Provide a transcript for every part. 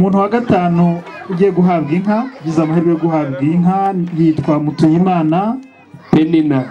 umuntu wa gatanu ugiye guhabwa inka ugize amahirwe yo guhabwa inka yitwa mutuyimana. Penina.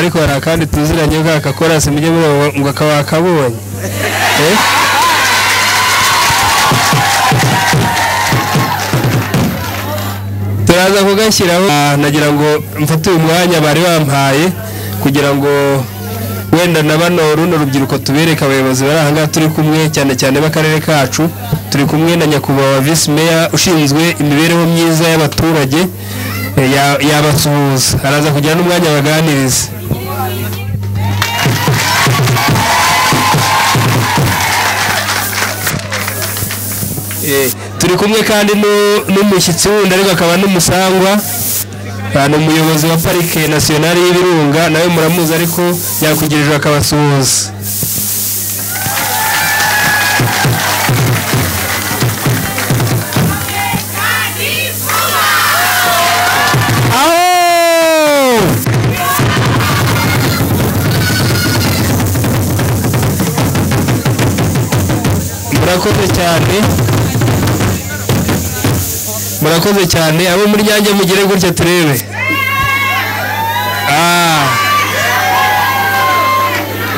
Ariko hari akandi tuziranye ka kakorasi mujye mureba ngo akaba akabonye Eh? turaza kugashyiraho Ah, nagira ngo mfate uyu mwanya bari bampaye kugira ngo wenda na bano runo rubyiruko tubereke abayobozi bari aha ngaha turi kumwe cyane cyane b'akarere kacu turi kumwe na nyakubahwa visi meya ushinzwe imibereho myiza y'abaturage eh, ya- yabasuhuza araza kugira n'umwanya baganiriza Eh, turi kumwe kandi n'umushyitsi wundi ariko akaba n'umusangwa ah, ni umuyobozi wa parike nasiyonari y'ibirunga nawe muramuzi ariko yakugirije akabasuhuza. Murakoze cyane. Murakoze cyane. Abo muri nyange mugire gutya turebe. Ah.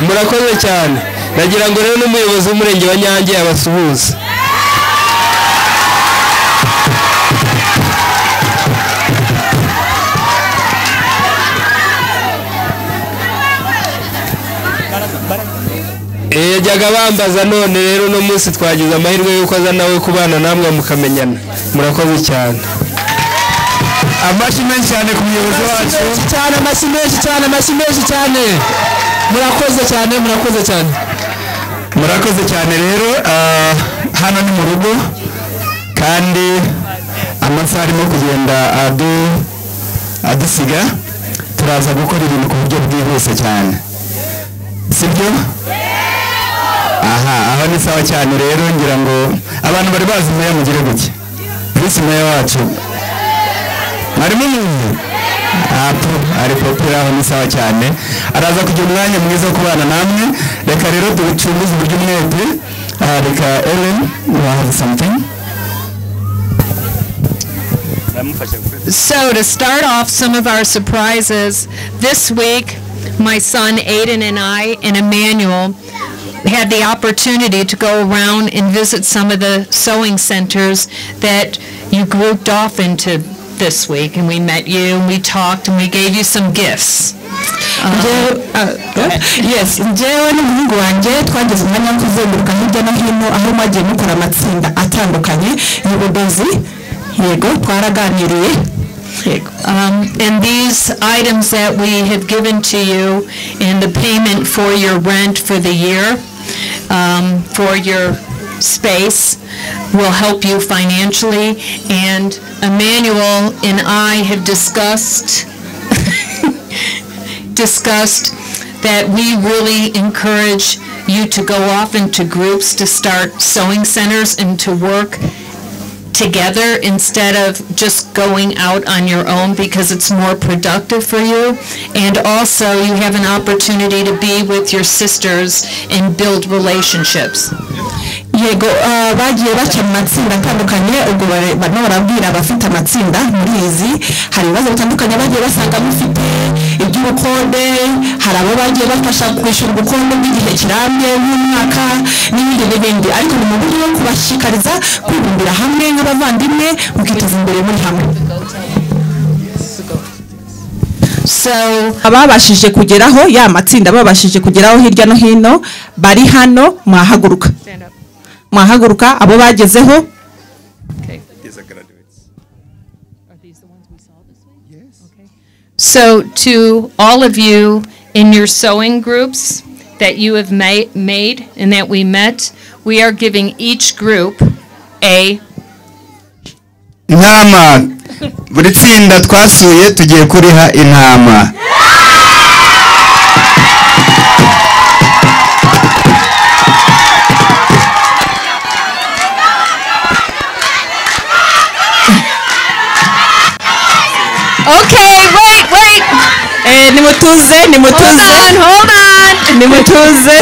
murakoze cyane. Nagira ngo rero n'umuyobozi w'umurenge wa nyange abasuhuze. Eh, yajyaga bambaza none rero uno munsi twagize amahirwe y'uko aza nawe kubana namwe mukamenyana murakoze cyane. Amashyi menshi cyane ku muyobozi wacu. cyane amashyi menshi cyane amashyi menshi cyane. Murakoze cyane murakoze cyane. Murakoze cyane rero ah, hano ni mu rugo kandi amasaha arimo kugenda adu- adusiga turaza gukora ibintu ku buryo bwihuse cyane. Sibyo? Aha aho ni sawa cyane rero ngira ngo abantu bari bazi mugire gutya. Visi meya wacu harimo umuntu apo ari aho ni sawa cyane araza kugira umwanya mwiza kubana namwe reka rero ducunguze uburyo umwete Ah, reka ellen you have something? So, to start off some of our surprises, this week, my son Aiden and I and Emmanuel had the opportunity to go around and visit some of the sewing centers that you grouped off into this week. And we met you, and we talked, and we gave you some gifts. Um, um, uh, oh, yes. Njyewe n'umuhungu wanjye twagize umwanya wo kuzenguruka hirya no hino aho mwagiye mukora amatsinda atandukanye. Y'ubudozi yego twaraganiriye. Yego. Um, and these items that we have given to you in the payment for your rent for the year, um, for your space, will help you financially. And Emmanuel and I have discussed, discussed that we really encourage you to go off into groups to start sewing centers and to work together instead of just going out on your own because it's more productive for you. And also, you have an opportunity to be with your sisters and build relationships. Yego ah, bagiye baca mu matsinda atandukanye ubwo barimo barabwira abafite amatsinda muri izi hari ibibazo bitandukanye bagiye basanga mufite iby'ubukode hari abo bagiye bafasha kwishyura ubukode bw'igihe kirambye nk'umwaka n'ibindi n'ibindi. Ariko ni mu buryo bwo kubashishikariza kwibumbira hamwe nk'abavandimwe mukiteza imbere muri hamwe. Ababashije kugeraho ya matsinda babashije kugeraho hirya no hino bari hano mwahaguruka. Mwahaguruka abo bagezeho. So to all of you in your sewing groups that you have ma- made and that we met, we are giving each group a intama. Buri tsinda twasuye tugiye kuriha intama Okay, wait, wait. Eh, nimutuze Hold nimutuze on, hold on. nimutuze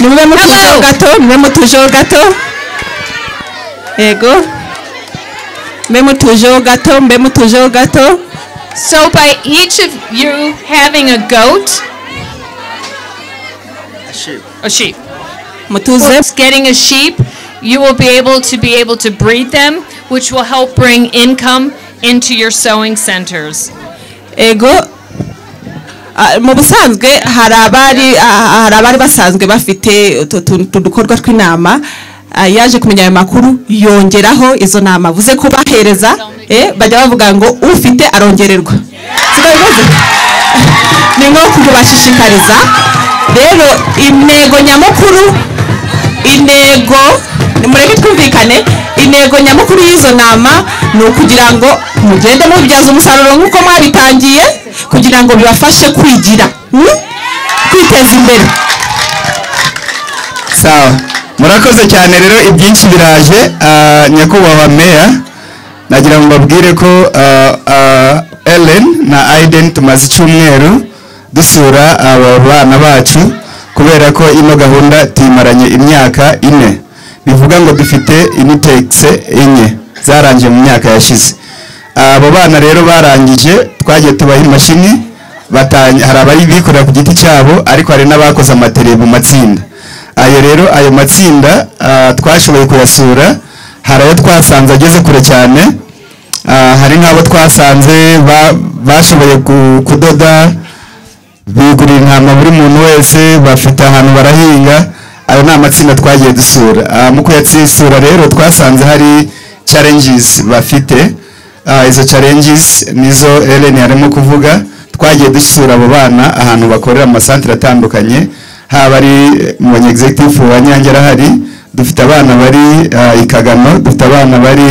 nimube mutujeho gato nimube mutujeho gato. Ego. mbe mutujeho gato mbe mutujeho gato. So by each of you having a goat, a sheep, a sheep, mutuze Who's getting a sheep, you will be able to be able to breed them, which will help bring income into your sewing centers. ego ah, mu busanzwe hari abari ah, hari abari basanzwe bafite utu- utu utu dukorwa tw'inama ah, yaje kumenya ayo makuru yongeraho izo nama. Avuze ko bahereza eh, bajya bavuga ngo ufite arongererwa. Ni nko kubashishikariza. Rero intego nyamukuru intego nimureke twumvikane. Intego nyamukuru y'izo nama ni ukugira ngo mugende mubibyaza umusaruro nk'uko mwabitangiye kugira ngo bibafashe kwigira hmm? kwiteza imbere. Sawa. Murakoze cyane rero ibyinshi biraje. Ah, nyakubahwa meya nagira ngo mbabwire ko ah, ah, ellen na aiden tumaze icyumweru dusura aba bana bacu kubera ko ino gahunda tuyimaranye imyaka ine. Bivuga ngo dufite initekisi enye zarangiye mu myaka yashize. Abo bana rero barangije twagiye tubaha imashini hari abari bikorera ku giti cyabo ariko hari n'abakoze amatere mu matsinda. Ayo rero ayo matsinda ah, twashoboye kuyasura hari ayo twasanze ageze kure cyane Ah, hari n'abo twasanze ba- bashoboye ku- kudoda bigurira intama buri muntu wese bafite ahantu barahinga ayo ni amatsinda twagiye dusura. Ah, mu kuyatsisura rero twasanze hari challenges bafite. Ah, izo challenges nizo Ellen arimo kuvuga. Twagiye dusura abo bana ahantu bakorera amasantere atandukanye haba ari mu executive wa Nyange arahari dufite abana bari ah, i Kagano dufite abana bari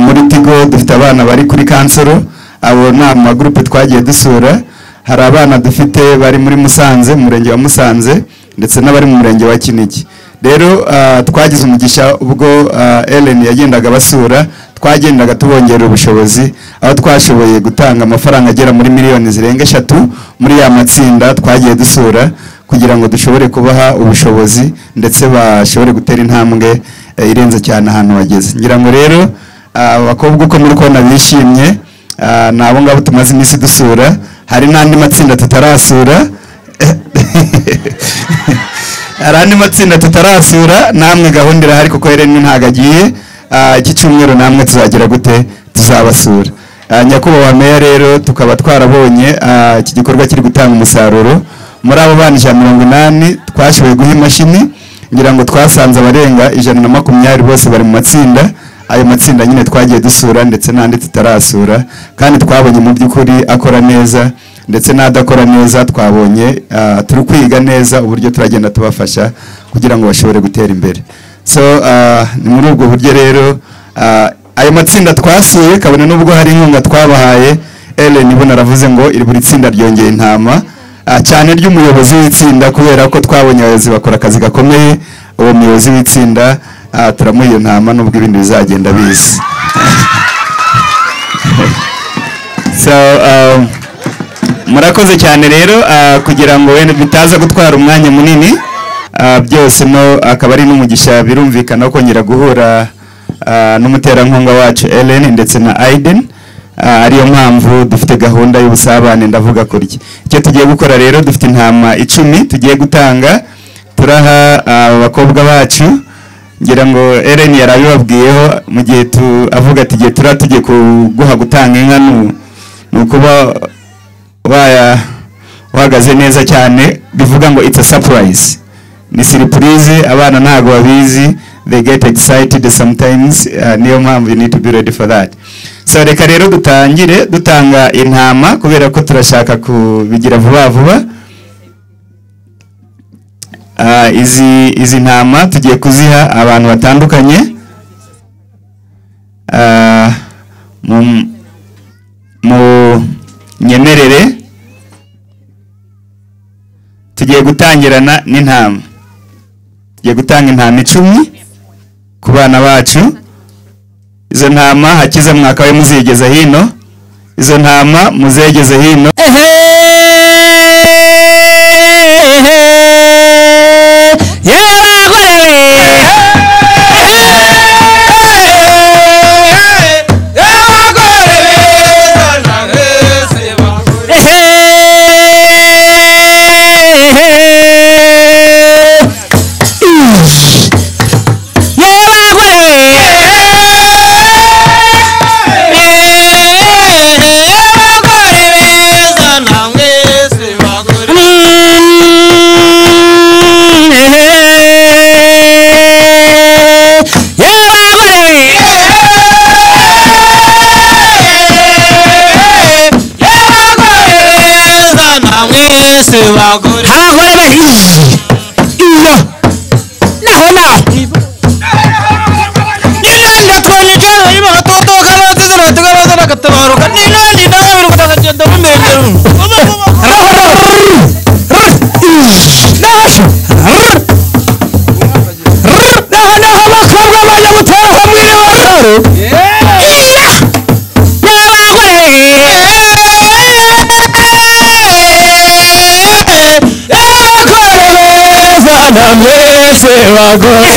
muri Tigo dufite abana bari kuri Kansoro. Abo ni amagurupe twagiye dusura. Hari abana dufite bari muri Musanze mu murenge wa Musanze. Ndetse n'abari mu murenge wa Kinigi. Rero ah, twagize umugisha ubwo ah, Ellen yagendaga basura twagendaga tubongerera ubushobozi aho twashoboye gutanga amafaranga agera muri miliyoni zirenga eshatu muri ya matsinda twagiye dusura kugira ngo dushobore kubaha ubushobozi ndetse bashobore gutera intambwe eh, irenze cyane ahantu bageze. Ngira ngo rero abakobwa uko muri kubona bishimye ni abo ngabo tumaze iminsi dusura hari n'andi matsinda tutarasura hari andi matsinda tutarasura namwe gahunda irahari kuko Ellen ntabwo agiye Ah, iki cyumweru namwe tuzagira gute tuzabasura. Ah, nyakubahwa meya rero tukaba twarabonye ah, iki gikorwa kiri gutanga umusaruro. Muri abo bana ijana na mirongo inani twashoboye guha imashini ngira ngo twasanze abarenga ijana na makumyabiri bose bari mu matsinda. Ayo matsinda nyine twagiye dusura ndetse n'andi tutarasura. Kandi twabonye mu by'ukuri akora neza ndetse n'adakora neza twabonye ah, turi kwiga neza uburyo turagenda tubafasha kugira ngo bashobore gutera imbere. So ah, ni muri ubwo buryo rero ah, ayo matsinda twasuye kabone n'ubwo hari inkunga twabahaye. Ellen ibona aravuze ngo buri tsinda ryongeye intama. Cyane ry'umuyobozi w'itsinda kubera ko twabonye abayobozi bakora akazi gakomeye uwo muyobozi w'itsinda turamuha iyo ntama nubwo ibindi bizagenda biza um, murakoze cyane rero ah, kugira ngo wenda bitaza gutwara umwanya munini ah, byose akaba ari n'umugisha birumvikana kongera guhura ah, n'umuterankunga wacu Ellen ndetse na Aiden ariyo mpamvu dufite gahunda y'ubusabane ndavuga kurya. Icyo tugiye gukora rero dufite intama icumi tugiye gutanga turaha ah, abakobwa bacu ngira ngo Ellen yari abibabwiyeho mu gihe avuga ati igihe turiya tugiye kuguha gutanga inka ni ukuba uhagaze neza cyane bivuga ngo it's a surprise. Ni surprise abana ntabwo babizi they get excited sometimes uh, niyo mpamvu you need to be ready for that. So reka rero dutangire dutanga intama kubera ko turashaka kubigira vuba vuba. Ah, izi izi ntama tugiye kuziha abantu batandukanye. Tugiye gutangirana n'intama. Tugiye gutanga intama icumi ku bana bacu. Izo ntama hakiza mwakabaye muzigeza hino. Izo ntama muzegeze hino. Mwese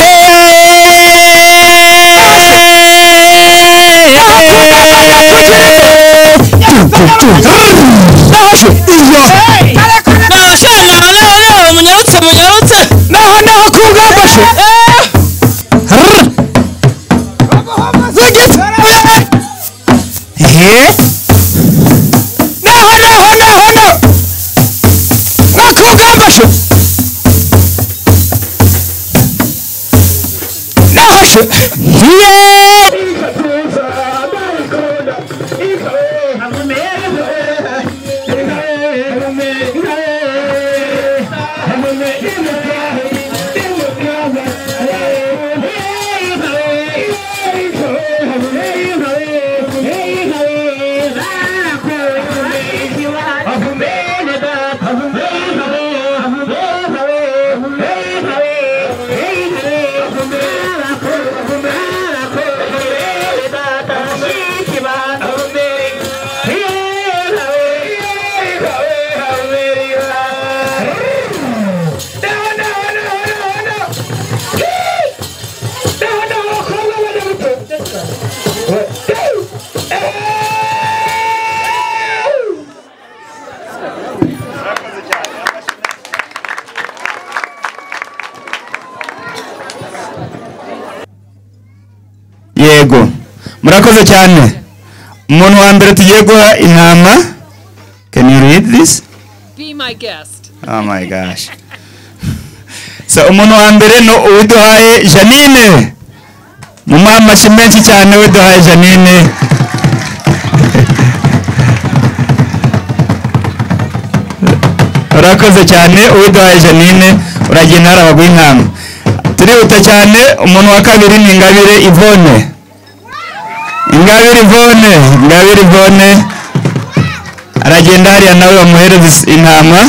murakoze cyane. Umuntu wa mbere tugiye guha intama. Can you read this? Be my guest. oh my gosh. So umuntu wa mbere ni uwiduhaye janine mu mamashi menshi cyane uwiduhaye janine urakoze cyane uwiduhaye janine uragenda hari abaguha intama. Turihuta cyane umuntu wa kabiri ni ingabire ivone ingabire ivone ingabire ivone aragenda hariya nawe bamuhereza intama.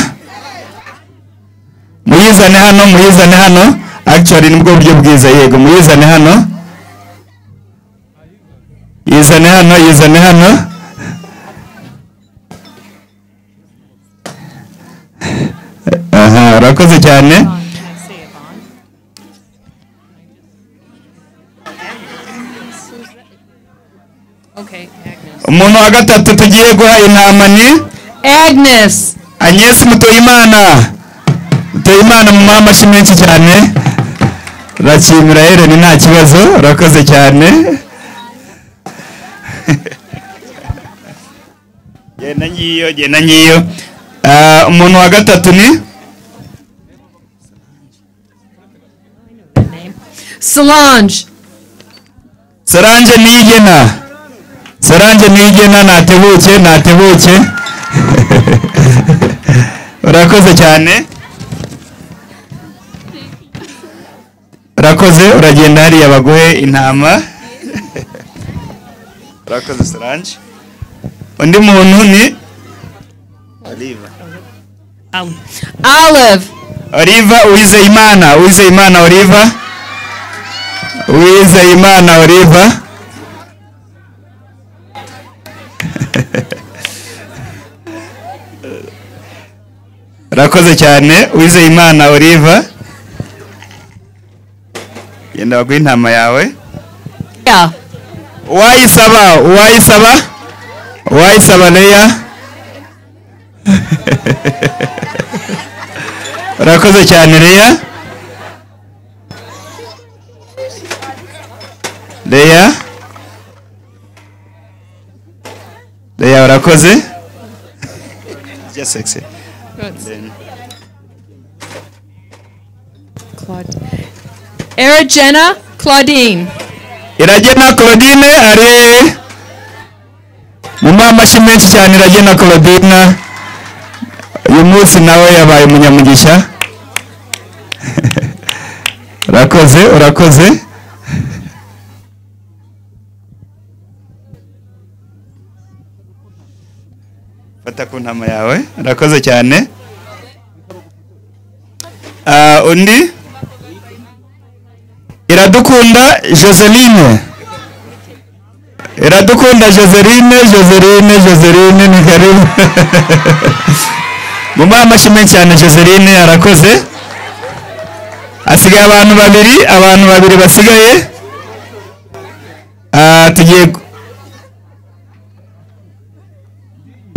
Muyizane hano muyizane hano. Actually ni bwo buryo bwiza yego muyizane hano. Yizane hano yizane hano. Aha urakoze cyane Okay, Agnes. Umuntu wa gatatu tugiye guha intama ni? Agnes. Agnes Mutuyimana Mutuyimana mu mamashi menshi cyane. Urakimira Helen nta kibazo urakoze cyane. Genda ngiyo genda ngiyo Ah, umuntu wa gatatu ni? Solange. Solange Niyigena. Solange Niyigena natebuke natebuke urakoze cyane. Urakoze uragenda hariya baguhe intama. Urakoze Solange undi muntu ni? Oliva Olive. Oliva Uwizeyimana. Uwizeyimana Oliva Uwizeyimana Oliva urakoze cyane Uwizeyimana Oliva genda baguhe intama yawe. Uwayisaba uwayisaba uwayisaba leya. Urakoze cyane leya. Leya. Leya urakoze? Sexy Then- Claude. Erigena Claudine. iragena claudine ari mu mamashi menshi cyane iragena claudine uyu munsi nawe yabaye umunyamugisha urakoze urakoze fata ku ntama yawe. Urakoze cyane. Ah, undi? Iradukunda joseline. Iradukunda joseline joseline joseline ni karibu. Mu mamashi menshi cyane joseline arakoze. Hasigaye abantu babiri abantu babiri basigaye. Ah, tugiye ku-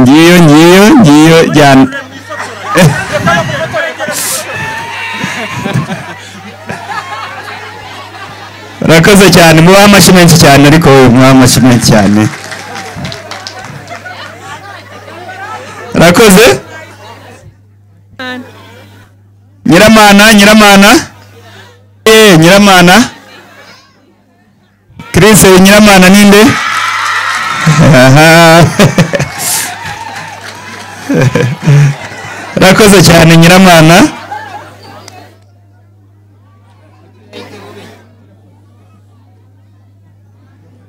ngiyo ngiyo ngiyo jyana urakoze cyane mubahe amashyi menshi cyane ariko mubahe amashyi menshi cyane urakoze nyiramana nyiramana eh nyiramana Chris nyiramana ninde Aha. urakoze cyane nyiramana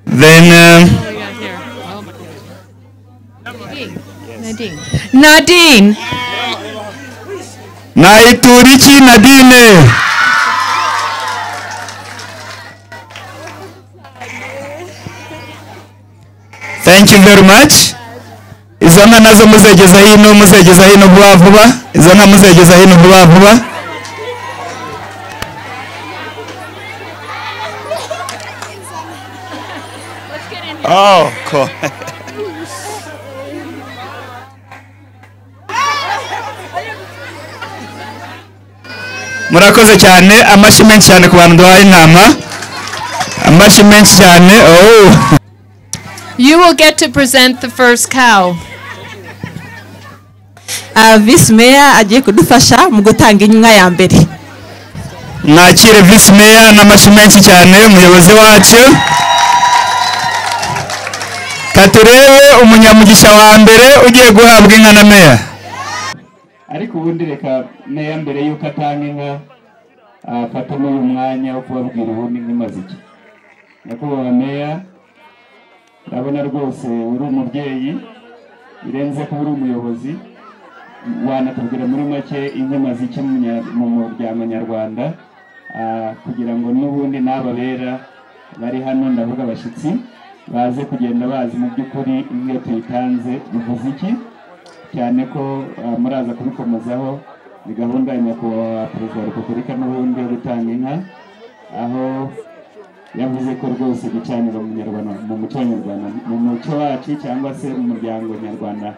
then um, Nadine. nayituriki nadine thank you very much izo nka na zo muzegeza hino muzegeza hino vuba vuba. Izo nka muzegeza hino vuba vuba. Oh cool. murakoze cyane. Amashyi menshi cyane ku bantu duhaye intama amashyi menshi cyane. Oh. You will get to present the first cow. Visi meya agiye kudufasha mu gutanga inka ya mbere. Mwakire visi meya n'amashyi menshi cyane umuyobozi wacu katurebe umunyamugisha wa mbere ugiye guhabwa inka na meya ariko ubundi reka meya mbere y'uko atanga inka afata n'uyu mwanya wo kubabwira ubundi inka imaze iki? Nyakubahwa meya urabona rwose uri umubyeyi birenze kuba uri umuyobozi. Wanatubwira muri make inka imaze iki mu muryango nyarwanda ah, kugira ngo n'ubundi n'ababera bari hano ndavuga abashyitsi baze kugenda bazi mu by'ukuri iyo tuyitanze bivuze iki. Cyane ko ah, muraza kubikomozaho ni gahunda ya nyakubahwa perezida wa repubulika n'ubundi yo gutanga inka aho yavuze ko rwose gucanira mu muco nyarwanda mu muco wacu cyangwa se mu muryango nyarwanda.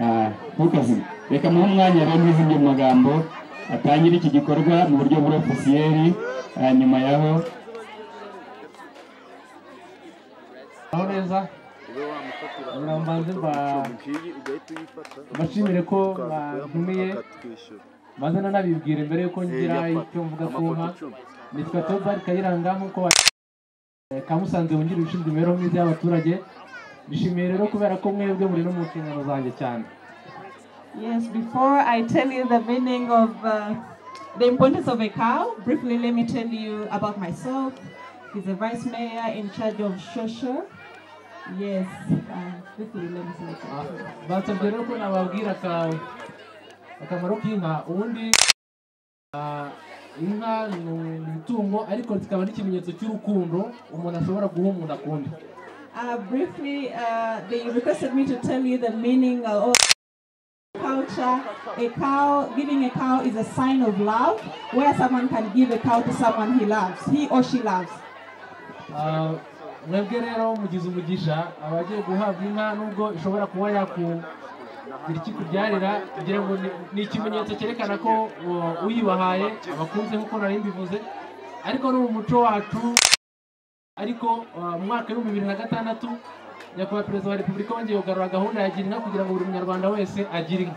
Ah, ntukazime. Reka muhe umwanya rero mu magambo atangire iki gikorwa mu buryo buri ofisiyeri nyuma yaho. Aho neza. Mbanze mba- mbashimire ko bantumiye maze nanabibwire mbere yuko ngira icyo mvuga ku nka. Nitwa Theobald Kayiranga nk'uko eh, Kamusanze wungirije ushinzwe imibereho myiza y'abaturage. Nishimiye rero kubera ko mwebwe muri no mu nshingano zanjye cyane. Yes, before I tell you the meaning of uh, the importance of a cow, briefly let me tell you about myself. He's a vice mayor in charge of Shosho. Yes, uh, briefly let me say Ah, that. bansabye rero ko nababwira aka- akamaro k'inka ubundi ah, inka ni itungo ariko zikaba n'ikimenyetso cy'urukundo umuntu ashobora guha umuntu akunda Uh, briefly, uh, they requested me to tell you the meaning of culture. A cow, giving a cow is a sign of love, where someone can give a cow to someone he loves, he or she loves. Mwebwe rero mugize umugisha abagiye guhabwa inka nubwo ishobora kuba yakugira ikikubyarira kugira ngo ni- ni ikimenyetso cyerekana ko uh, uyibahaye abakunze nk'uko nari mbivuze ariko no mu muco wacu ariko uh, mu mwaka w'ibihumbi bibiri na gatandatu nyakubahwa perezida wa repubulika wongeye kugarura gahunda ya gira inka kugira ngo buri munyarwanda wese agire inka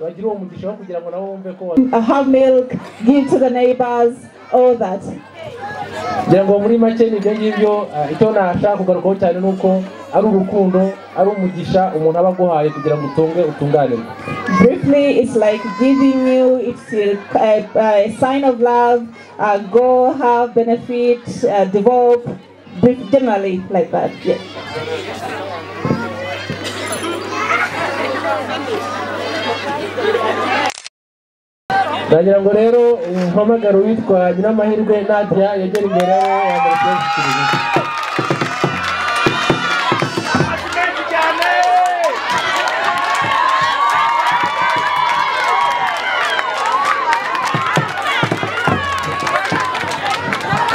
bagire uwo mugisha wo kugira ngo nabo bumve ko Uh, have milk, give to the neighbors, all that. ngira ngo muri make ni ibyo ngibyo ah, icyo nashaka kugarukaho cyane ni uko ari urukundo ari umugisha umuntu aba aguhaye kugira ngo utunge utunganirwe Briefly, it's like giving you, it's a, a, a sign of love, uh, go have benefit, uh, develop, brief, generally like that, yes. Nagira ngo rero mpamagare uwitwa nyiramahirwe nadia yegera imbere yambaye ikibazo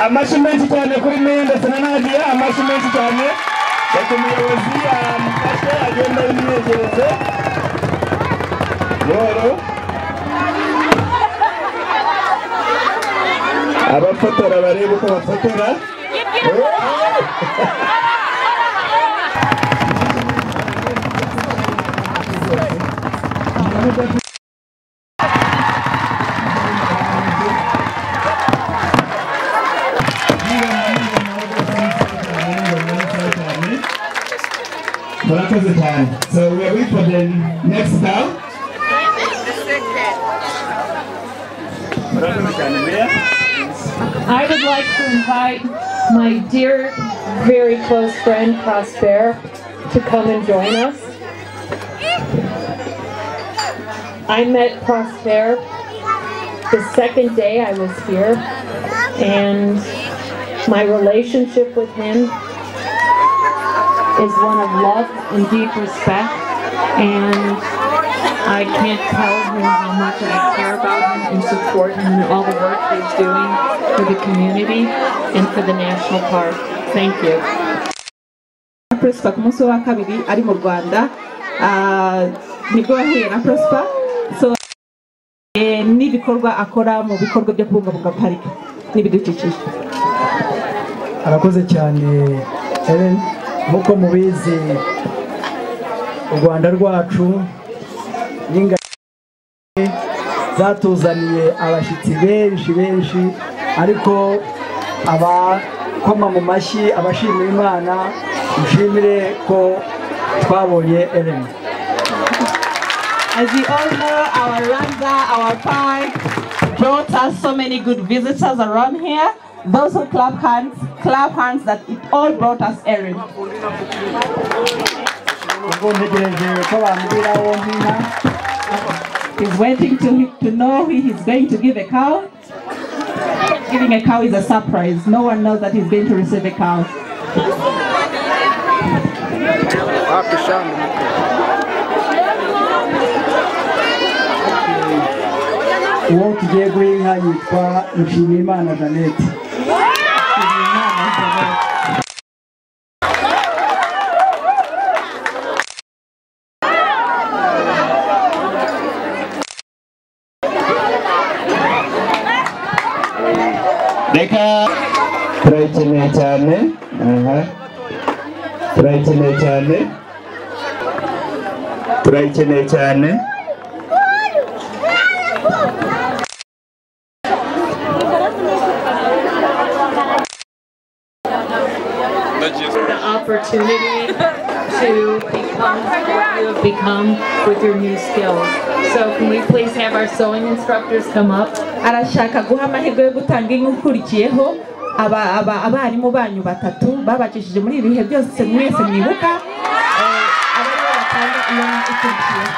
amashyi menshi cyane kuri meya ndetse na nadia amashyi menshi cyane reka umuyobozi amufashe agenda yimwegereze rero abafotora barebe uko bafotora murakoze like to invite my dear, very close friend Prosper to come and join us. I met Prosper the second day I was here, and my relationship with him is one of love and deep respect, and I can't tell him how much I care about him and support him and all the work he's doing for the community and for the national park. Thank you. Prosper ku munsi wa kabiri ari mu Rwanda ah, nibwo yahuye na Prosper so eh, n'ibikorwa akora mu bikorwa byo kubungabunga parike n'ibidukikije arakoze cyane Helen nk'uko mubizi u rwanda rwacu n'ingagi zatuzaniye abashyitsi benshi benshi ariko abakoma mu mashyi abashimira imana mushimire ko twabonye Helen As you all know, our Rwanda, our park brought us so many good visitors around here. Those who clap hands, clap hands that it all brought us Erin. ubwo ntegereje ko bambwira uwo mpina He's waiting to, to know who he's going to give a cow. Giving a cow is a surprise. No one knows that he's going to receive a cow. The opportunity to become what you have become with your new skills. So can we please have our sewing instructors come up? Arashaka guha amahirwe yo gutanga aba- abarimu banyu batatu babakishije muri ibi bihe byose mwese mwibuka. Eh, aba ari bo batanga nka ikurikiyeho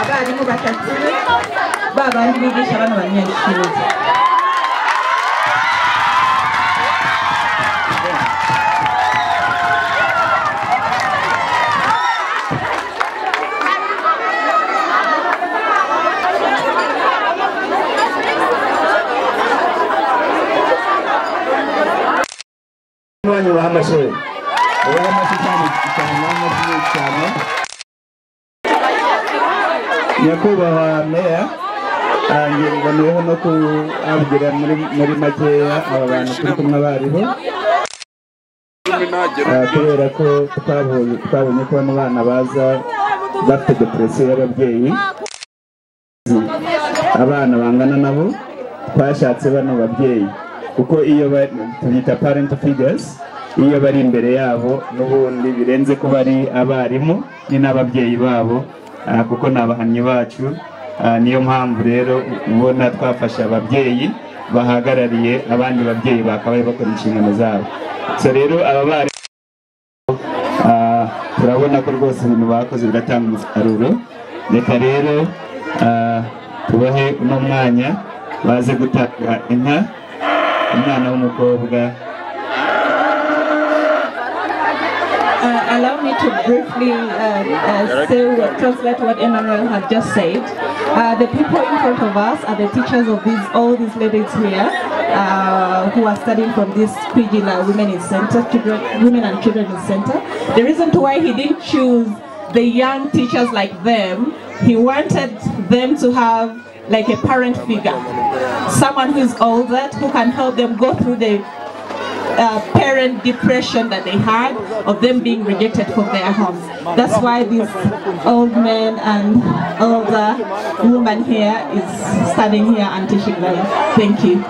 abarimu batatu ba bandi bigisha bano banyeshuri wanyu baha amashuri baha amashyi cyane cyane baha amashyi menshi cyane nyakubahwa meya ah, nge mboneyeho no kubabwira muri muri makeya aba bantu turi kumwe bariho Ah, kubera ko twabonye ko bano bana baza bafite depresiyo y'ababyeyi. Abana bangana nabo twashatse bano babyeyi. Kuko iyo tubyita parent figures iyo bari imbere yabo n'ubundi birenze kuba ari abarimu ni n'ababyeyi babo. Ah, kuko ni abahamyi bacu. Ah, niyo mpamvu rero ubona twafashe ababyeyi. Bahagarariye abandi babyeyi bakabaye bakora inshingano zabo. So rero aba bari Ah, turabona ko rwose ibintu bakoze biratanga umusaruro. Reka rero ah, tubahe uno mwanya baze gutanga inka. Umwana w'umukobwa allow me to briefly uh, uh, say what, translate what Emmanuel had just said. Uh, the people in front of us are the teachers of these all these ladies here uh, who are studying from this Pijila Women in Center, children, Women and Children in Center. The reason to why he didn't choose the young teachers like them, he wanted them to have like a parent figure, someone who is older who can help them go through the uh, parent depression that they had of them being rejected from their homes. That's why this old man and older woman here is standing here and teaching them. Thank you.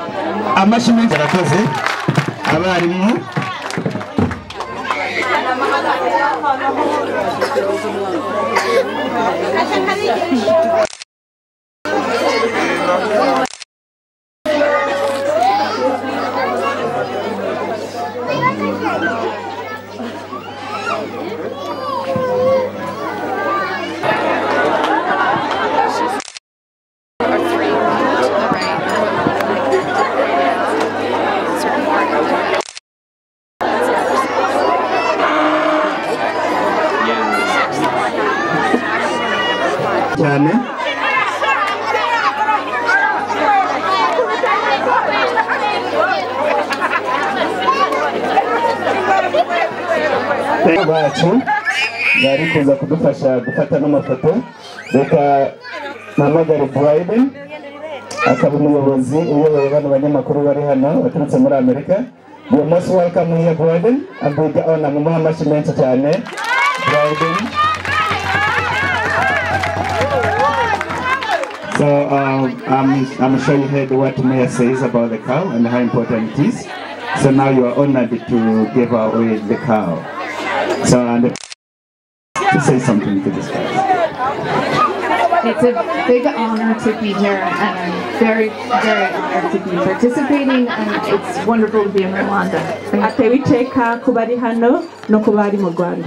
Kuza kudufasha gufata n'amafoto. Reka mpamagare burayide akaba umuyobozi uyoboye bano banyamakuru bari hano baturutse muri amerika. Uwo munsi welcome here burayide abiga ona mumuha amashyi menshi cyane. Burayide So um, I'm, I'm sure you heard what Mayor says about the cow and how important it is. So now you are honored to give away the cow. So and to say something to this guy. It's a big honor to be here, and I'm very, very honored to be participating, and it's wonderful to be in Rwanda. Thank atewe iteka ku bari hano no ku bari mu rwanda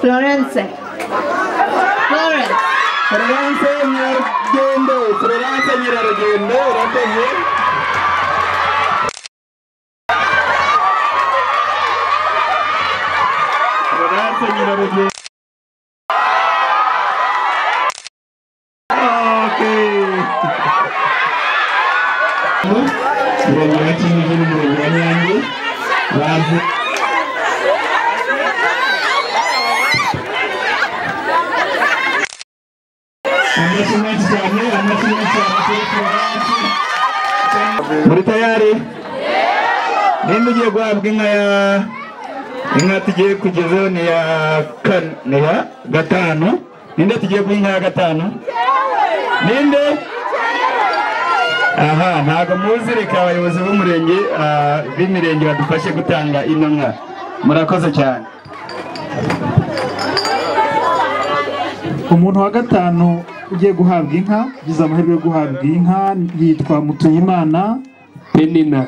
Florence. Florence. Florence Nyarugendo, batangira urugendo urajya ninde ugiye guhabwa inka ya inka tugiye kugezaho ni ya kane ni ya gatanu. Ninde tugiye guha inka ya gatanu? Ninde? Aha ntabwo muzi reka abayobozi b'umurenge ah, b'imirenge badufashe gutanga ino nka. Murakoze cyane. Umuntu wa gatanu ugiye guhabwa inka ugize amahirwe yo guhabwa inka yitwa mutuyimana. Penina.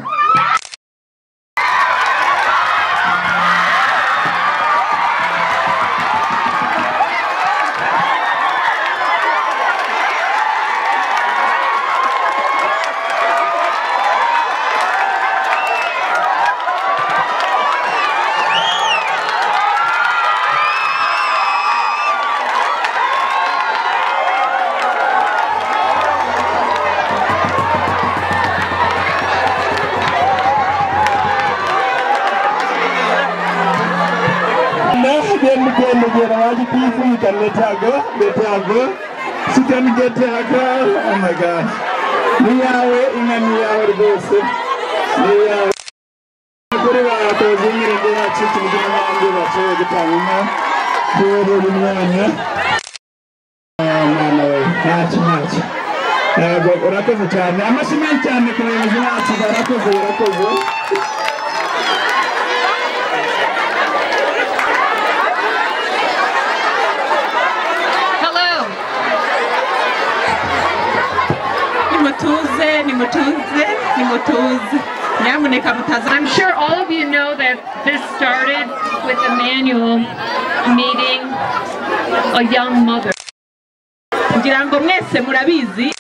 Gera waje kwifuza letago letago sikani getaka oh my gosh ni yawe inka ni yawe rwose ni yawe kuri batoza imirenge yacu udashoboye gutanga inka kuri umwana Ah, mwana we ntacyo ntacyo yego urakoze cyane amashyi menshi cyane ku bayobozi bacu barakoze barakoze a young mother. kugira mwese murabizi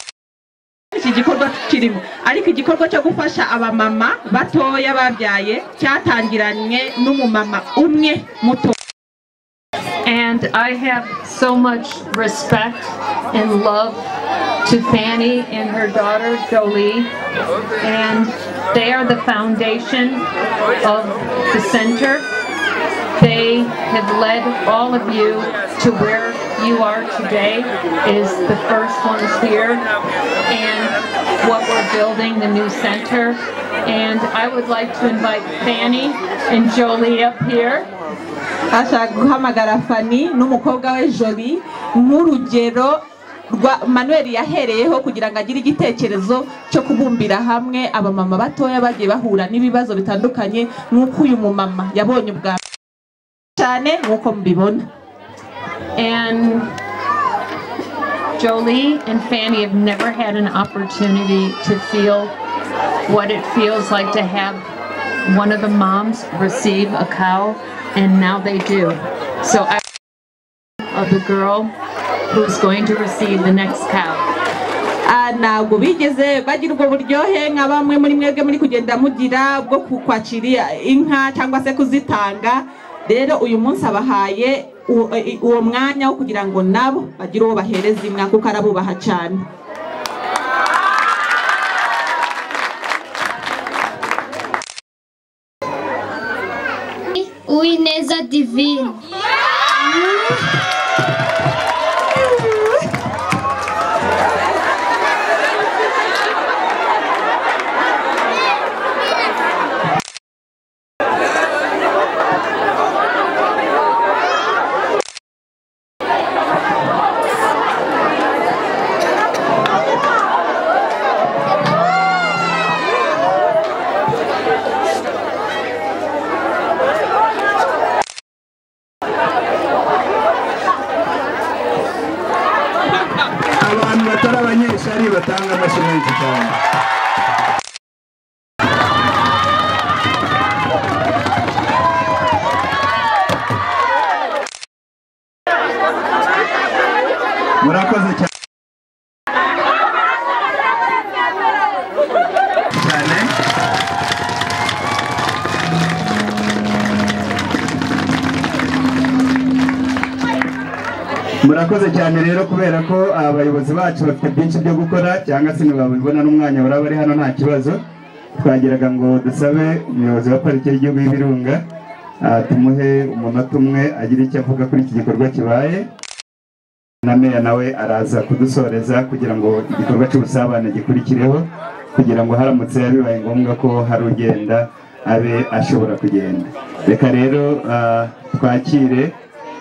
iki gikorwa kirimo ariko igikorwa cyo gufasha batoya babyaye cyatangiranye umwe muto And I have so much respect and love to Fanny and her daughter Jolie. And they are the foundation of the center. They have led all of you to where you are today is the first ones here and what we're building, the new center. And I would like to invite Fanny and Jolie up here. ashaka guhamagara fani n'umukobwa we joli nk'urugero rwa manuel yahereyeho kugira ngo agire igitekerezo cyo kubumbira hamwe abamama batoya bagiye bahura n'ibibazo bitandukanye nk'uko uyu mumama yabonye ubwa cyane nk'uko mubibona And Jolie and Fanny have never had an opportunity to feel what it feels like to have one of the moms receive a cow, and now they do. So I of the girl who's going to receive the next cow. Ntabwo bigeze bagira ubwo buryohe nka bamwe muri mwebwe muri kugenda mugira bwo kwakira inka cyangwa se kuzitanga rero uyu munsi abahaye uwo mwanya wo kugira ngo nabo bagire uwo bahereza inka kuko arabubaha cyane Uwineza Divine. Bacu bafite byinshi byo gukora cyangwa se ntibabibona n'umwanya uraba ari hano nta kibazo twagiraga ngo dusabe umuyobozi wa pariki y'igihugu y'ibirunga ah, tumuhe umunota umwe agire icyo avuga kuri iki gikorwa kibaye na meya nawe araza kudusoreza kugira ngo igikorwa cy'ubusabane gikurikireho kugira ngo haramutse bibaye ngombwa ko hari ugenda abe ashobora kugenda. Reka rero ah, twakire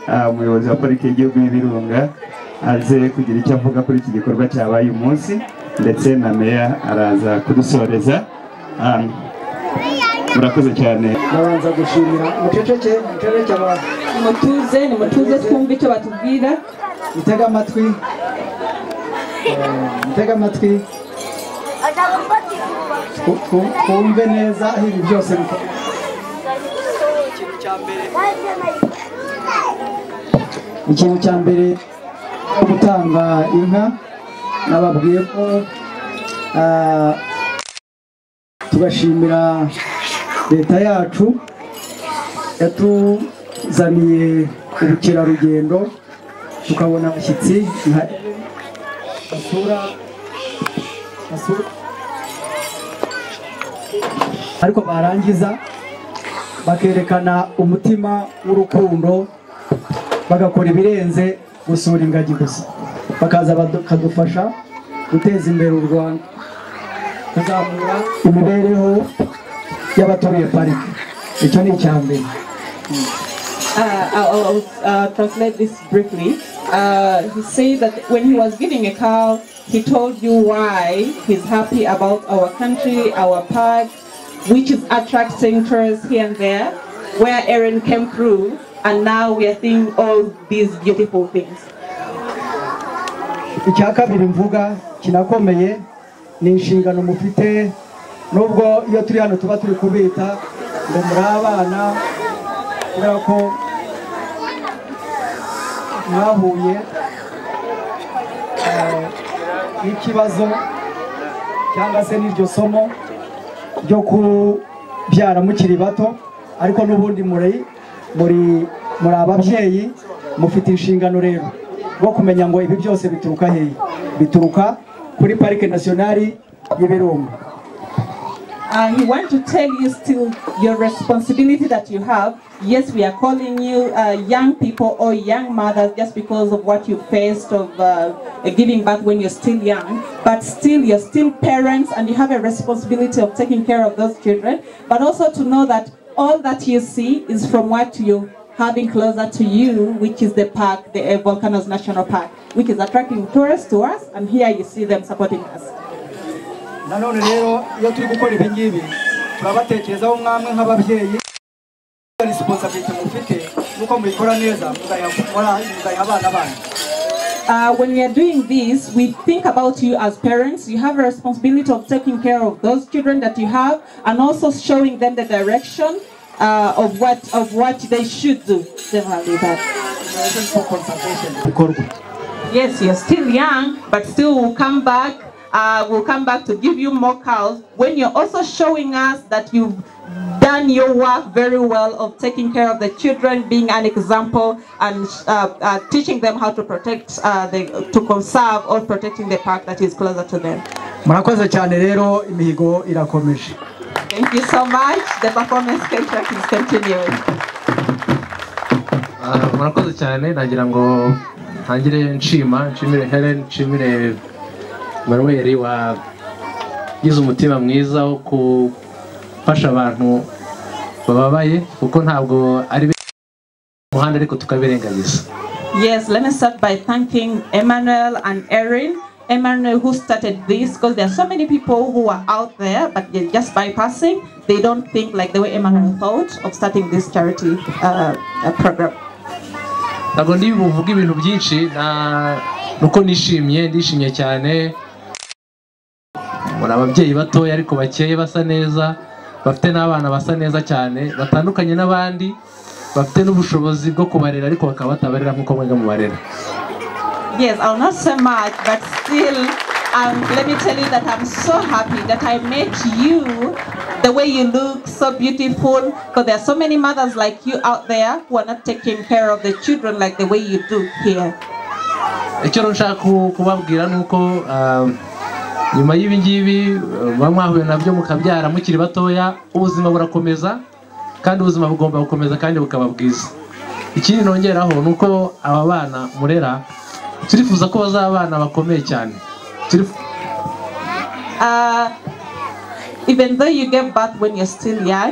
ah, umuyobozi wa pariki y'igihugu y'ibirunga aze kugira icyo avuga kuri iki gikorwa cyabaye uyu munsi ndetse na meya araza kudusoreza. Ah, murakoze cyane. Ndabanza gushimira muceceke muceceke abantu nimutuze nimutuze twumve icyo batubwira. Mutege amatwi. Eh, mutege amatwi. Twu- twu- twumve neza aho ibi byose bikorwa ikintu cya mbere cyo gutanga inka nababwiye ko ah, tugashimira leta yacu yatuzaniye ubukerarugendo tukabona abashyitsi nka basura ariko barangiza bakerekana umutima w'urukundo bagakora ibirenze bakaza guteza imbere kuzamura imibereho y'abaturiye parike. Icyo ni icya mbere. Uh, I'll, uh, translate this briefly. Uh, he said that when he was giving a call, he told you why he's happy about our country, our park, which is attracting tourists here and there, where Aaron came through, and now we are seeing all these beautiful things. icya kabiri mvuga kinakomeye ni inshingano mufite nubwo iyo turi hano tuba turi kubita ngo muri abana kubera ko mwahuye eh, n'ikibazo cyangwa se n'iryo somo ryo kubyara mukiri bato ariko n'ubundi muri muri muri ababyeyi mufite inshingano rero bwo kumenya ngo ibi byose bituruka hehe bituruka kuri parike y'ibirunga Uh, he want to tell you still your responsibility that you have. Yes, we are calling you uh, young people or young mothers just because of what you faced of uh, giving birth when you're still young. But still, you're still parents and you have a responsibility of taking care of those children. But also to know that all that you see is from what you having closer to you, which is the park, the uh, Volcanoes National Park, which is attracting tourists to us. And here you see them supporting us. resiponsabiti mufite nuko mubikora neza abana Uh, when we are doing this, we think about you as parents. You have a responsibility of taking care of those children that you have, and also showing them the direction uh, of what of what they should do. Generally, that. Yes, you're still young, but still will come back. Uh, will come back to give you more cows when you're also showing us that you've done your work very well of taking care of the children, being an example, and uh, uh, teaching them how to protect, uh, the, to conserve or protecting the park that is closer to them. murakoze cyane rero imihigo irakomeje Thank you so much. The performance contract is continuing. Ah, murakoze cyane nagira ngo ntangire nshima nshimire Helen nshimire Manuel wagize umutima mwiza wo gufasha abantu bababaye kuko ntabwo ari muhanda ariko tukabirengagiza Yes, let me start by thanking Emmanuel and Erin. Emmanuel, who started this, because there are so many people who are out there, but they're just bypassing. They don't think like the way Emmanuel thought of starting this charity uh, program. ntabwo ndi buvuge ibintu byinshi na nuko nishimye ndishimye cyane muri ababyeyi batoya ariko bakeye basa neza bafite n'abana basa neza cyane batandukanye n'abandi bafite n'ubushobozi bwo kubarera ariko bakaba batabarera nk'uko mwebwe mubarera Yes, I'll not say much, but still, um, let me tell you that I'm so happy that I met you. The way you look, so beautiful. Because there are so many mothers like you out there who are not taking care of the children like the way you do here. icyo nshaka ku- kubabwira ni uko um, nyuma y'ibi ngibi muba mwahuye na byo mukabyara mukiri batoya ubuzima burakomeza kandi ubuzima bugomba gukomeza kandi bukaba bwiza ikindi nongeraho ni uko aba bana murera turifuza ko bazaba abana bakomeye cyane Uh, even though you gave birth when you're still young,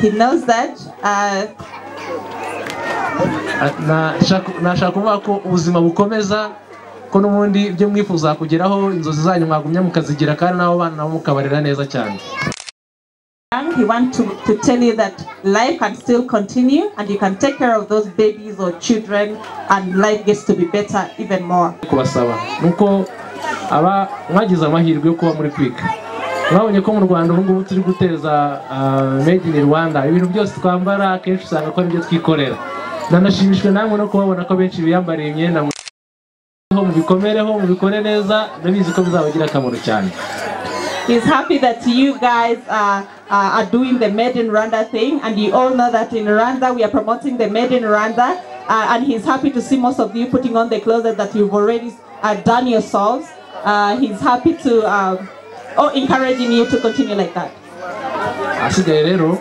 he knows that. Uh, Ah, nashaka kuvuga ko ubuzima bukomeza ko n'ubundi ibyo mwifuza kugeraho inzozi zanyu mwagumya mukazigira kandi n'abo bana nabo mukabarera neza cyane. He wants to, to tell you that life can still continue and you can take care of those babies or children and life gets to be better even more. kubasaba. Nuko aba mwagize amahirwe yo kuba muri kwiga mwabonye ko mu rwanda ubu ngubu turi guteza ah, made in rwanda. Ibintu byose twambara akenshi usanga ko ari byo twikorera. Nanashimishwe namwe no kubabona ko benshi biyambariye imyenda mu- mubikomereho mubikore neza ndabizi ko bizabagira akamaro cyane He's happy that you guys are, uh, are doing the Made in Rwanda thing, and you all know that in Rwanda we are promoting the Made in Rwanda, uh, and he's happy to see most of you putting on the clothes that you've already uh, done yourselves. Uh, he's happy to, um, or encouraging you to continue like that. ahasigaye rero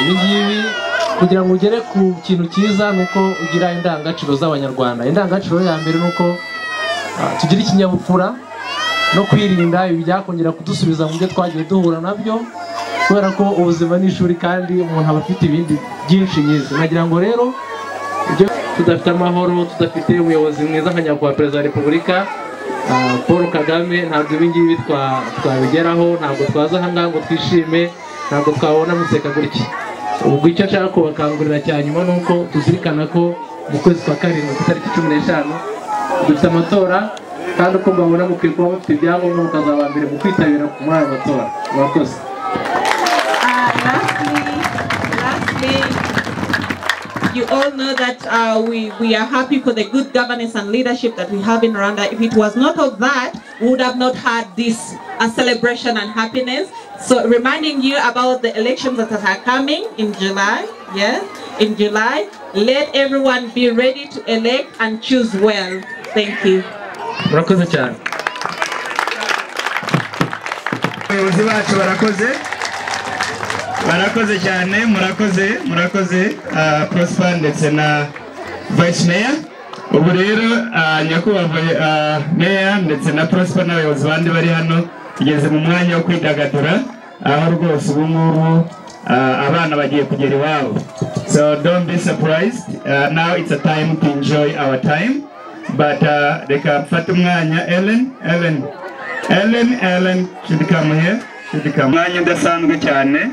ibi ngibi kugira ngo ugere ku kintu cyiza ni uko ugira indangagaciro z'abanyarwanda indangagaciro ya mbere ni uko tugira ikinyabupfura no kwirinda ibi byakongera kudusubiza mu byo twagiye duhura na byo kubera ko ubuzima ni ishuri kandi umuntu aba afite ibindi byinshi nyizi nagira ngo rero tudafite amahoro tudafite umuyobozi mwiza nka nyakubahwa perezida wa repubulika ah, paul kagame ntabwo ibi ngibi twa- twabigeraho ntabwo twaza aha ngaha ngo twishime ntabwo twabona museka gutya. Ubwo icyo nshaka kubakangurira cya nyuma ni uko tuzirikana ko mu kwezi kwa karindwi ku itariki cumi n'eshanu dufite amatora kandi uko mbabona mukwiye kuba ibyangombwa mukazaba mbere mu kwitabira muri matora murakoze Lastly, you all know that uh, we, we are happy for the good governance and leadership that we have in Rwanda. If it was not of that, we would have not had this uh, celebration and happiness. So reminding you about the elections that are coming in July, yes, in July. Let everyone be ready to elect and choose well. Thank you. murakoze cyane. Abayobozi bacu barakoze. Barakoze cyane murakoze murakoze. Ah, prosper ndetse na vice mayor. Ubu rero ah, nyakubahwa ah, mayor ndetse na prosper n'abayobozi bandi bari hano tugeze mu mwanya wo kwidagadura aho rwose ubu ngubu abana bagiye kugera iwabo. So don't be surprised. Now it's a time to enjoy our time. But ah, reka mfate umwanya ellen ellen. Ellen ellen should come here should come. Umwanya udasanzwe cyane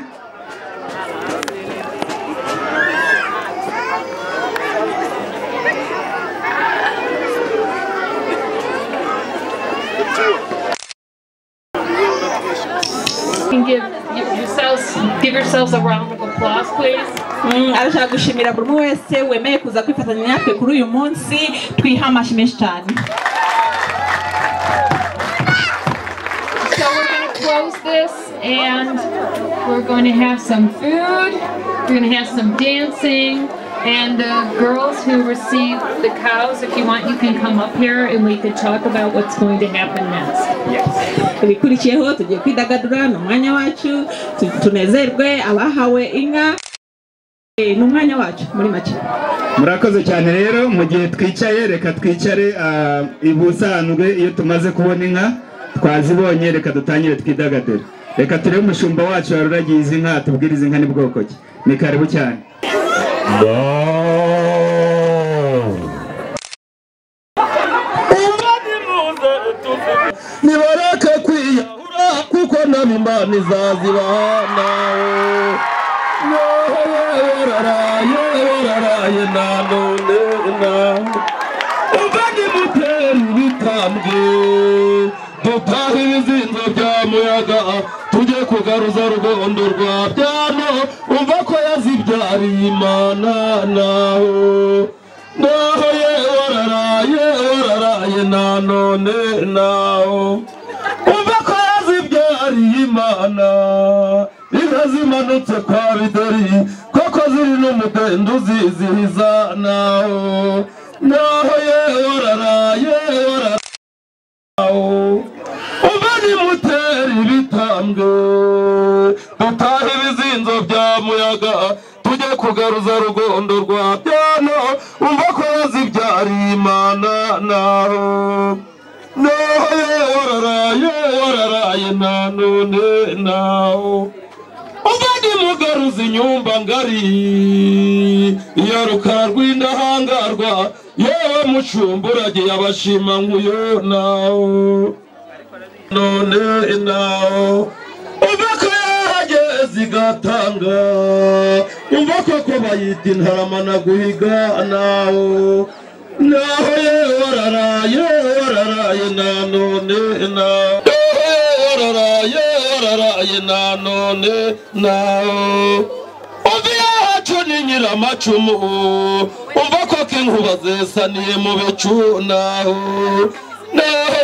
yourselves a round of applause, please. Mm, arashaka gushimira buri umwe wese wemeye kuza kwifatanya natwe kuri uyu munsi twiha menshi cyane So we're going to close this and we're going to have some food, we're going to have some dancing, and the girls who received the cows, if you want, you can come up here and we can talk about what's going to happen next. ibikurikiyeho tugiye kwidagadura ni umwanya wacu tu- tunezerwe abahawe inka. Eh, ni umwanya wacu muri make. Murakoze cyane rero mu gihe twicaye reka twicare ah, ibusanzwe iyo tumaze kubona inka twazibonye reka dutangire twidagadure. Reka turebe umushumba wacu waruragiye izi nka tubwire izi nka ni bwoko ki. Ni karibu cyane. Nibareke kwiyahura kuko nabo imana izazibahana wararaye wararaye na none na umva nimutera ibitambwe dutahe ibizinzo bya muyaga. Tujye kugaruza rugondo rwa byano. Umva ko yazibyariye imana naho. Naho ye wararaye wararaye na none naho. Umva ko yazibyariye imana. Inka zimanutse kwa bidori koko ziri n'umudendo uzizihiza naho. Naho ye wararaye wararaye umva nimutera ibitambwe dutahe ibizinzo bya muyaga tujye kugaruza rugondo rwa byano umva ko yazibyariye imana. Naho naho ye wararaye wararaye na none naho umva nimugaruza inyumba ngari iya rukara rw'indahangarwa yewe mucumburage yabashima nkuyo naho none naho umva ko yahageze igatanga. Umva koko bayita intarama na guhiga naho naho ye wararaye wararaye na none naho wararaye wararaye na none ni nyiramacumu umva koko inkuba zesaniye mu bicu naho. Naho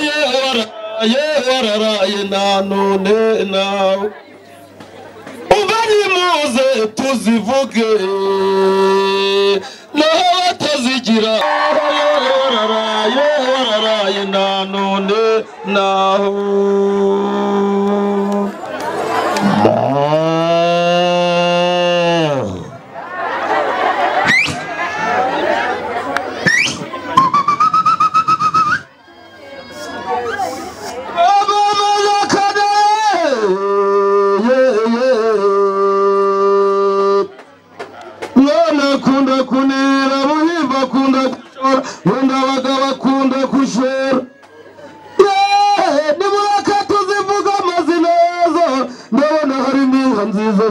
ye wararaye na none naho. Umva nimuze tuzivuge. Naho batazigira. Wararaye wararaye na none naho.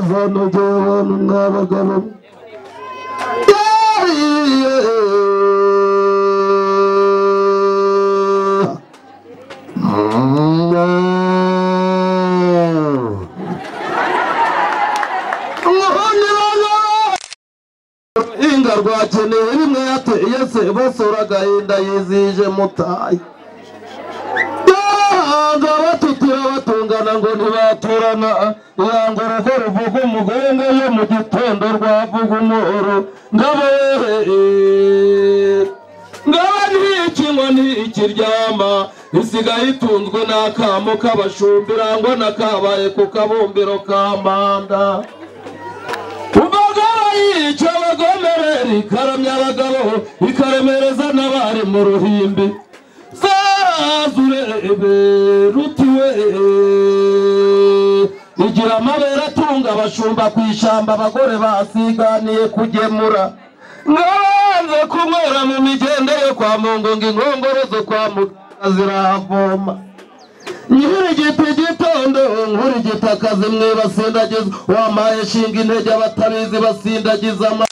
Zanogeye abantu ruhinga rwakeneye rimwe yateye se basora agahinda yizije mutayi. Batungana ngo ntibaturana. Yanga urugo ruvuga umugore ngo yo mu gitondo rwavuga umuhoro ngabo ngabo ntiki ngo ntikiryama isigaye itunzwe n'akamo k'abashumbira ngo nakabaye ku kabumbiro ka manda. Abagomerera ikaramya abagabo ikaremereza n'abari mu ruhimbi. Zazurebe rutiwe igira amabere atunga abashumba ku ishyamba abagore basiganiye kugemura. Mwabanze kunywera mu migende yo kwa mungu ngo inkongoro zo kwa muganga zirahavoma nyiri igiti gitondo nkuri gitakazi mwe basindagiza wamaye shinga intege abatabizi basindagiza ama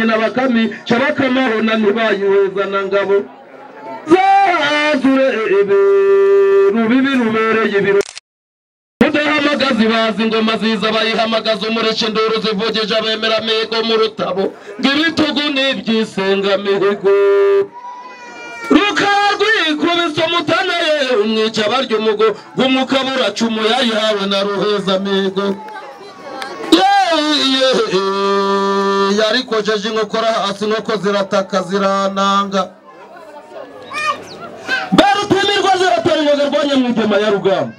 yamurikiye abakamyi n'abakamisha bakamahona ntibayiheza na ngabo zazurebe rubibi rubereye ibiro. Mudahamagaza ibazi ingoma ziza bayihamagaza umureke induru zivugije abemera mihigo mu rutabo. Ngo ibitugu n'ibyisengamihigo rukarwikubise umutana ye umwica barya umugo. Gumukabura cumu yayihawe na ruhezamihigo yarikojeje inkokora hasi inkoko zirataka zirananga. Barutumirwa ziratera ingoga rwanya mu igema ya rugamba.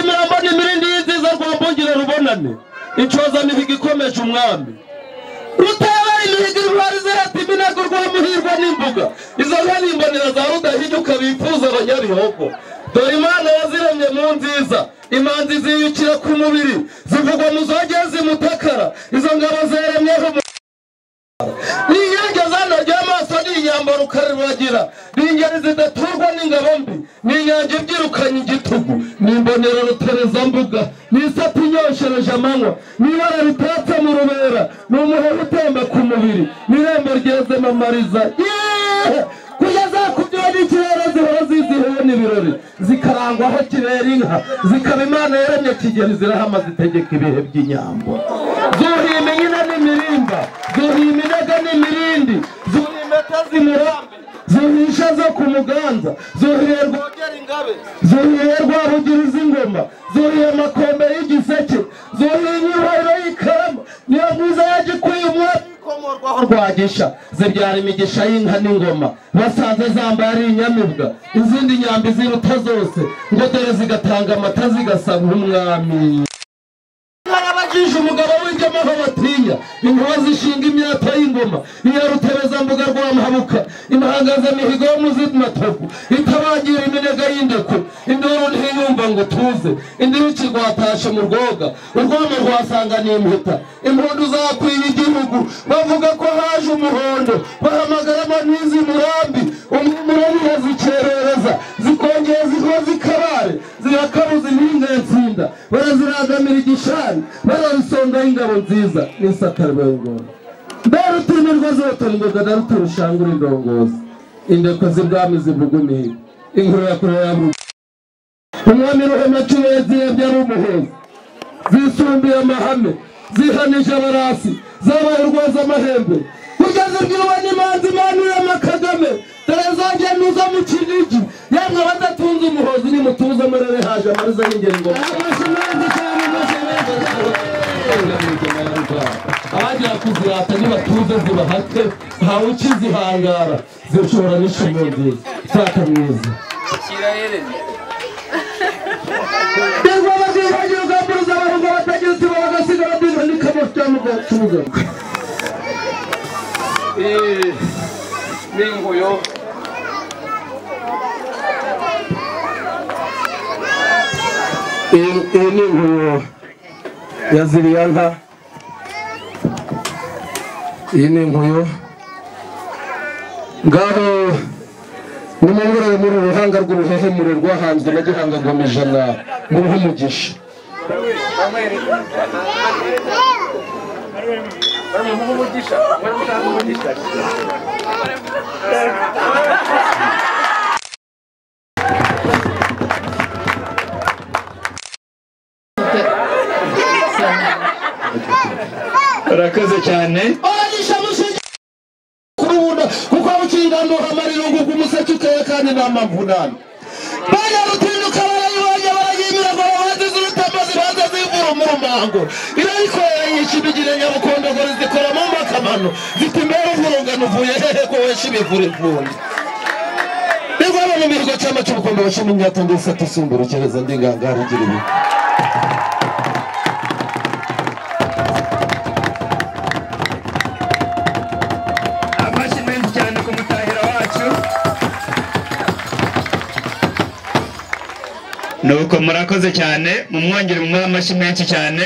Imirambo n'imirindi y'inziza rwambungire rubonane. Inshoza mihigo ikomeje umwami. Rutaba imihigo intwari zihata iminago rwamuhirwa n'imbuga. Izo nka n'imbonera za rudahinyuka bifuza abanyabihogo dore imana yaziremye mu nziza. Imanzi ziyukira ku mubiri zivugwa mu zogeye zimutakara. Izo ngabo zeremyeho n'inyange zanarya amaso n'inyamba rukariragira n'ingeri zidaturwa n'ingabo mbi n'inyange ibyirukanye igitugu. N'imbonera ruterezambuga n'isati inyoshereje amanywa. N'ibara ritatse mu rubera n'umuheha utemba ku mubiri. N'irembo ryeze mamariza yeee! Ku byoni ikirere zihora zizihiwe n'ibirori? Zikarangwaho kibera inka. Zikaba imana yaremye kigeri zirahama zitegeka ibihe by'inyambo. Zuhima inyina n'imirimba. Zuhima inega n'imirindi. Zuhima impeta z'imurambi zuhisha zo ku muganza. Zuhiye rwogera ingabe. Zuhiye rwabugiriza ingoma zuhiye amakombe y'igiseke. Zuhiye inyuhahiro y'ikarama. Niyo mwiza yagikuye umwami. Ikomorwaho rwagisha zibyara imigisha y'inka n'ingoma. Basanze zambaye ari inyamibwa izindi nyambi ziruta zose. Ngo dore zigatanga amata zigasa nk'umwami yarabajije umugabo w'ingema aho inkuba zishinga imyata y'ingoma. Iya rutebezambuga rwa mpabuka impangazamihigo yo mu z'amatovu itabangira iminega y'indeko induru ntiyumva ngo tuze. Indiruki rwatashe mu rwoga. Urwamo rwasanga n'impeta impundu zakwiye igihugu. Bavuga ko haje umuhondo. Bahamagaramo n'izi murambi. Umurariya zikerereza zikongera zikoze ikabare zirakabuza impinga ya tsinda baraziragamira igishari. Bararisongaho ingabo nziza. Bayingona mbere utimirwa zotongoga na ruturushangura indongozi indeko z'ibwami zivuga imihigo inkuru ya kure ya buri umwami ruhema cumu yaziyebye ari umuhozi. Zisumbiye amahame zihanije abarasi zabaye urwoza amahembe. Kugeza ubwiwe n'imanzi imanuyemo kagame dore zagenuza mu kinigi. Yamwe badatunze umuhozi nimutuze murere haje amariza y'ingeri hajya kuzihata nibatuza zibahate ntawe ukizihangara zishobora n'ishimundi tata mwiza ndizwa bazihagira ugamburuza abantu ngo batagira uti bagasigara bizo nikamutamugatuza n'inguyo iyi ni inguyo ya ziriyanka iyi ni inguyo ngaho nimungurire muri uru ruhanga rw'uruhehemure rwahanzwe na gihanga ngoma ijana muruhe umugisha urakoze cyane. Kandi n'amavunane bajya rutinduka barayibonye barayimira ngo babanze z'urutama zibanza zivura mu rumango irayikora yisha ibigire nyabukondogoro zikoramo amakamano ziti mbere uvurungano uvuye hehe ko wesha ibivura ivunja ni bwo aba mu mihigo cyama cy'ubukombe bashima imyato ndetse atusumbura ukereza ndi ngangara ugira ibi nuko murakoze cyane mumwongere mumuhe amashyi menshi cyane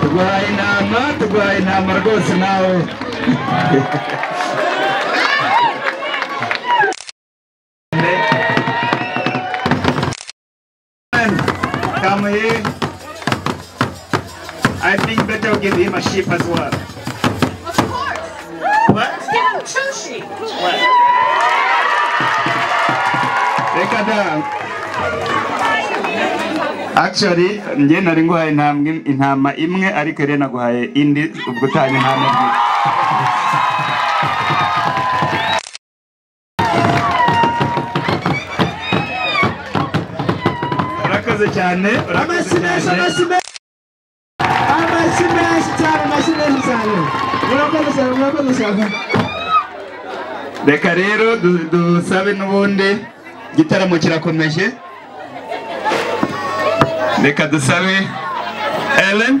tuguhaye inama tuguhaye inama rwose nawe Come here. I think better give him a sheep as well. What? Give him two sheep. Reka Actually, njye nari nguhaye intambwe intama imwe ariko rero naguhaye indi ubwo utanye intama ebyiri. Urakoze cyane. Urakoze cyane. amashyi menshi cyane amashyi menshi cyane murakoze cyane murakoze cyane reka rero du- dusabe n'ubundi igitaramo kirakomeje reka dusabe. Ellen?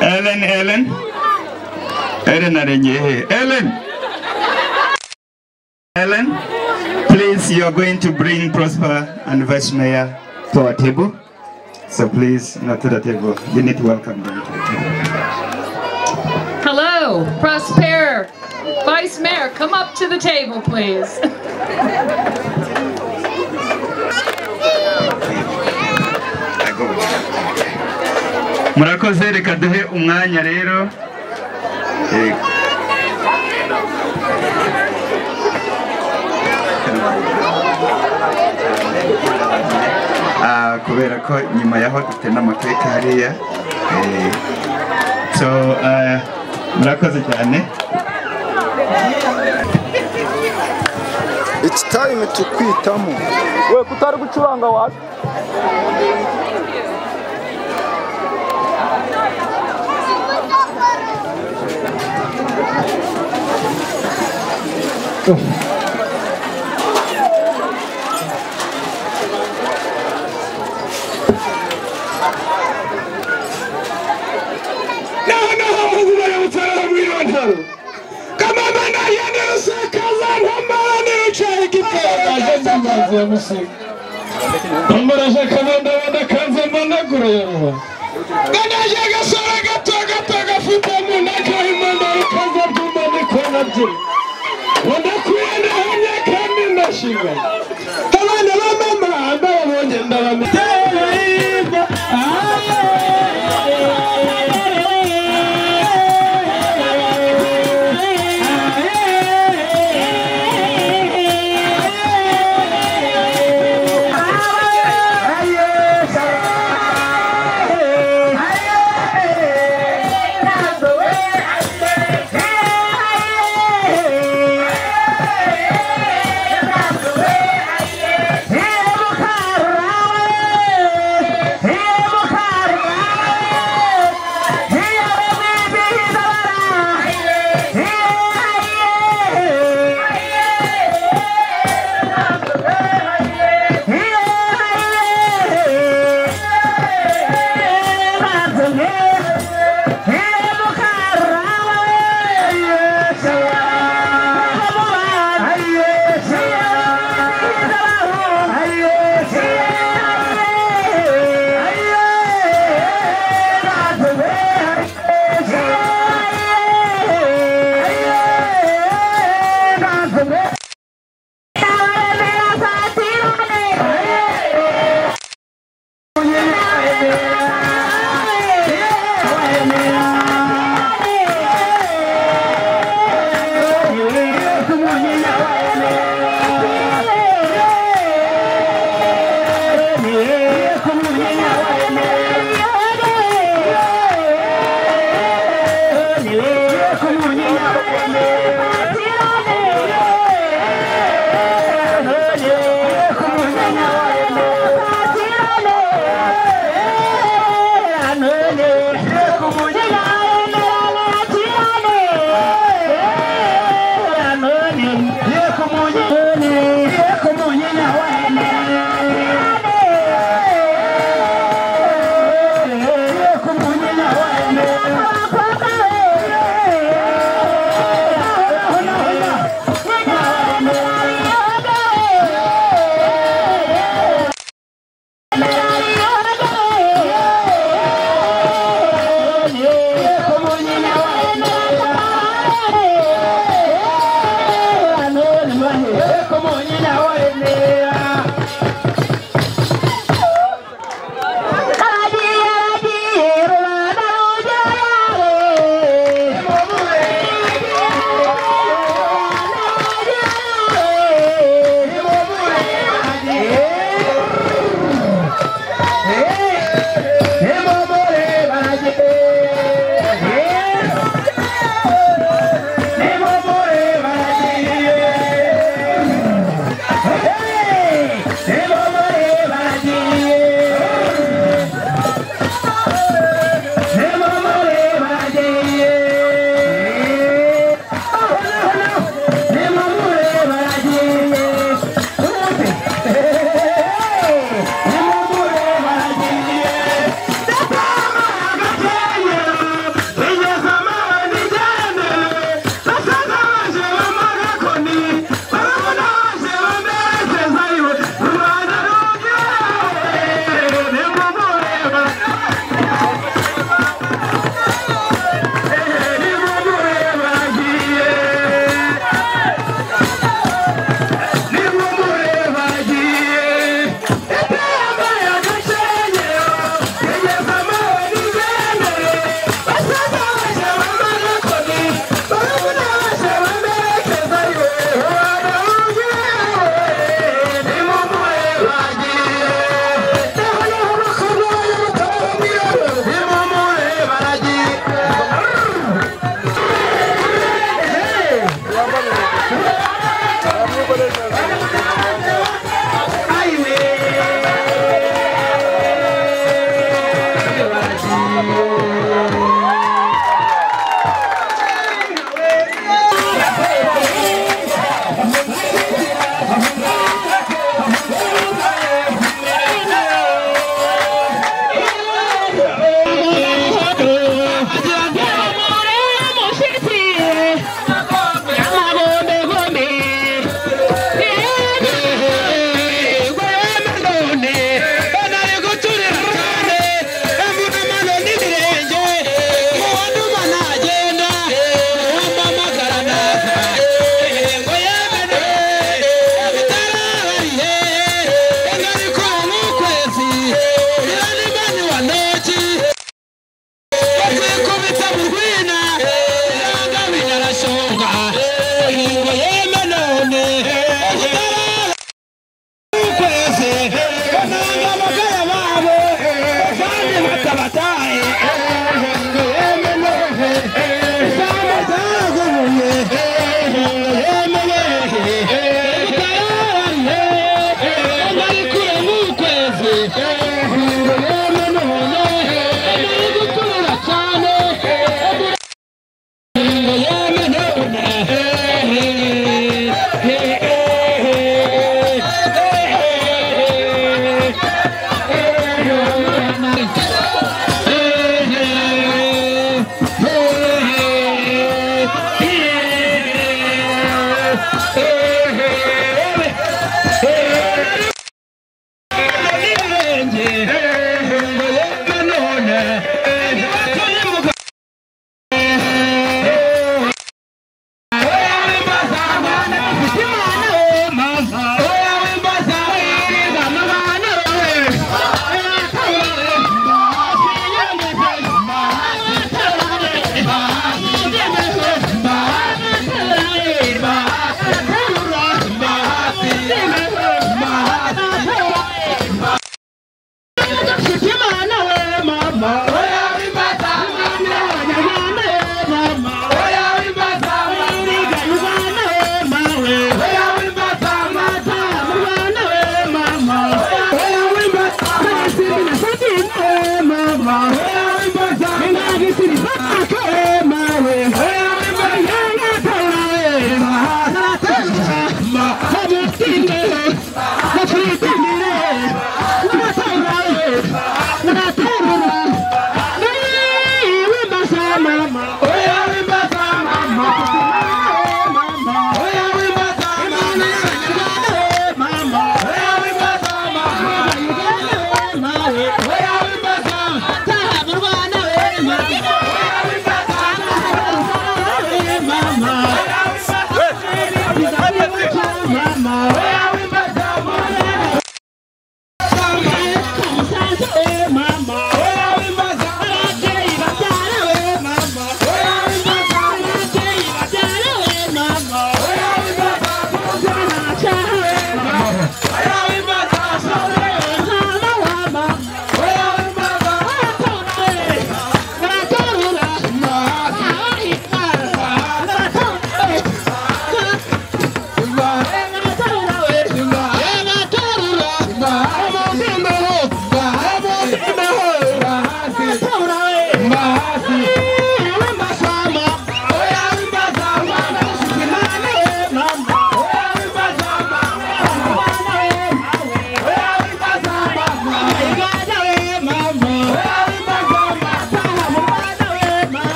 Ellen ellen? Ellen arengeye ellen? Ellen please you are going to bring prosper and vice mayor to our table. So please not to the table. You need to welcome them. Hello, Prosper. Vice Mayor, come up to the table, please. murakoze reka duhe umwanya rero. Ah, kubera ko nyuma yaho dufite n'amakeke hariya Eh, so ah, murakoze cyane. It's time to kwitamo we kutari gucuranga wapi? yapmışsın. Ambaraja kamandavada kan zamanla kurayarım. Gadajaga saraga toga toga futamu nakahimanda kan zamanla kurayarım. Wanda children. Hello, the Lord, my brother,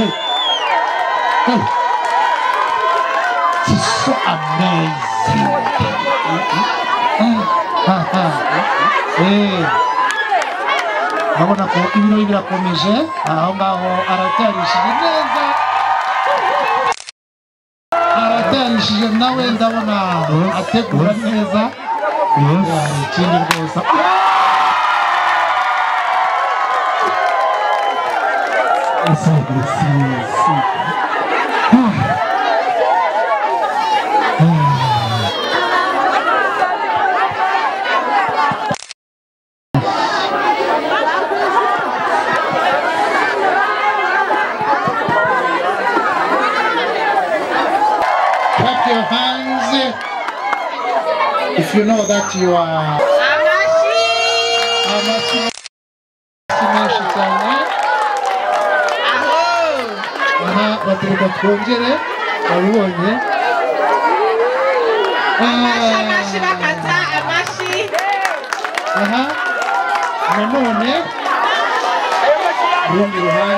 hey, hey. is so amazing. Eh. urabona ko ibirori birakomeje aho ngaho aratarishije neza aratarishije nawe ndabona ategura neza ikindi rwose you know that you are. Amashyi menshi cyane. aha batereka twongere wabibonye amashyi bakata amashyi aha nanone urundi ruhande